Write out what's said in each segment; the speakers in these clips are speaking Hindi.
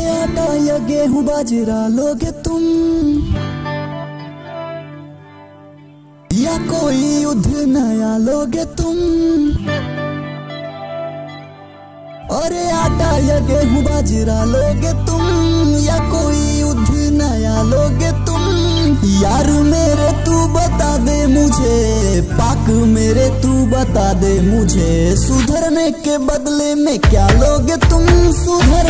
आटा या गेहूँ बाजरा, लोगे तुम। या कोई युद्ध नया, लोगे तुम। अरे आटा या गेहूँ बाजरा, लोगे तुम। या कोई युद्ध नया, लोगे तुम। यार मेरे तू बता दे मुझे, पाक मेरे तू बता दे मुझे। सुधरने के बदले में क्या, लोगे तुम। में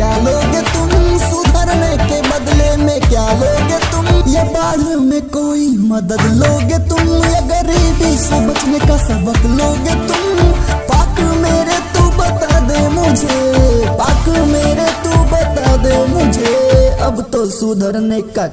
क्या लोगे तुम सुधरने के बदले में? क्या लोगे तुम ये बाढ़ में कोई मदद? लोगे तुम ये गरीबी से बचने का सबक? लोगे तुम पाक मेरे तू बता दे मुझे, पाक मेरे तू बता दे मुझे। अब तो सुधरने का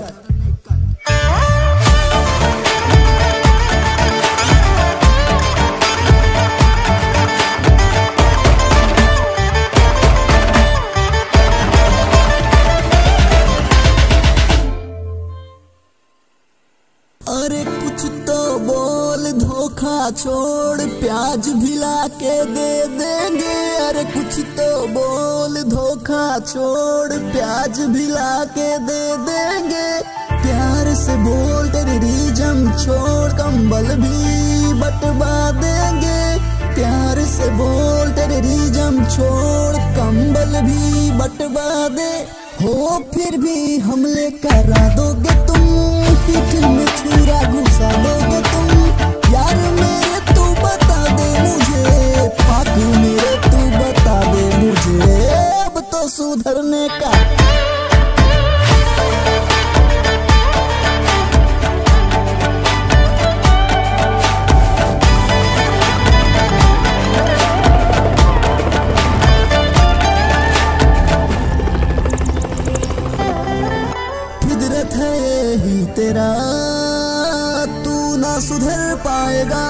अरे कुछ तो बोल, धोखा छोड़, प्याज भिला के दे देंगे। अरे कुछ तो बोल, धोखा छोड़, प्याज भिला के दे देंगे। प्यार से बोल टेररिज्म छोड़, कंबल भी बटवा देंगे। प्यार से बोल टेररिज्म छोड़, कंबल भी बटवा दे। हो फिर भी हमले करा दोगे तुम। सुधरने का। है तेरा, तू ना सुधर पाएगा।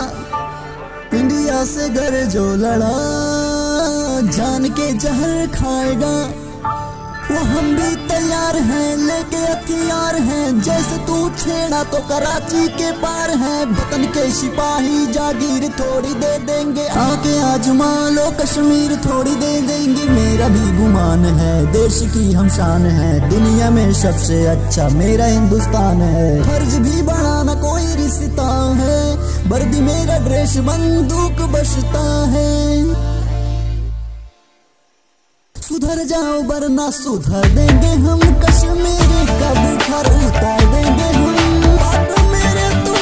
इंडिया से घर जो लड़ा, जान के जहर खाएगा। हम भी तैयार हैं, लेके हथियार हैं। जैसे तू छेड़ा तो कराची के पार है। वतन के सिपाही जागीर थोड़ी दे देंगे। आके आजमा लो कश्मीर थोड़ी दे देंगे। मेरा भी गुमान है, देश की हम शान है। दुनिया में सबसे अच्छा मेरा हिंदुस्तान है। फ़र्ज़ भी बढ़ाना कोई रिश्ता है। वर्दी मेरा ड्रेस, बंदूक बसता सुधर जाओ, वरना सुधर देंगे हम। कश्मीर का बुखार उतार देंगे तू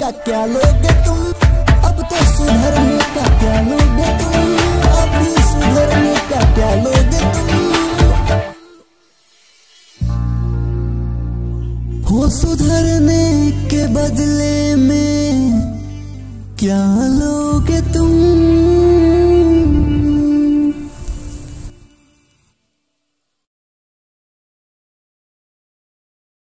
का क्या लोगे तुम? अब तो सुधरने का क्या लोगे तुम? अब भी सुधरने का क्या लोगे तुम? हो सुधरने के बदले में क्या लोगे तुम?